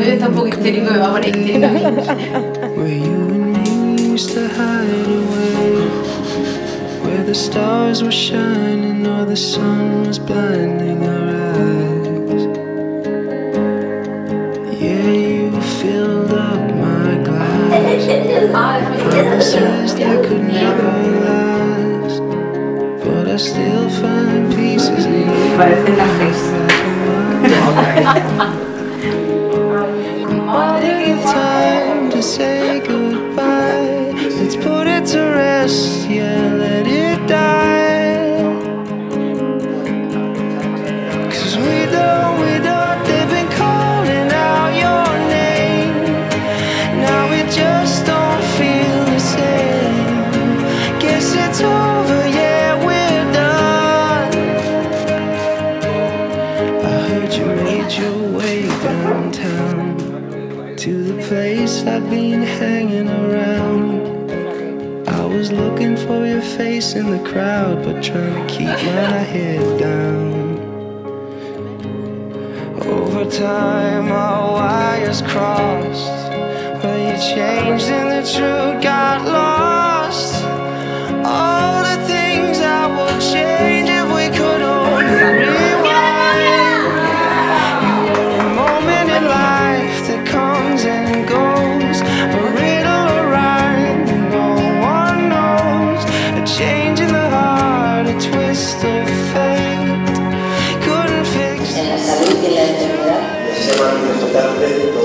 histérico me va a poner histérica. Where you and me used to hide away. Where the stars were shining or the sun was blinding our eyes. Yeah, you filled up my glass. Promises that could never last. But I still find pieces in you. Parecen las say goodbye. Let's put it to rest, yeah, let it die. Cause we don't, we don't, they've been calling out your name. Now we just don't feel the same. Guess it's over, yeah, we're done. I heard you made your way downtown to the place I'd been hanging around. I was looking for your face in the crowd, but trying to keep my head down. Over time, our wires crossed, but you changed and the truth got lost. Couldn't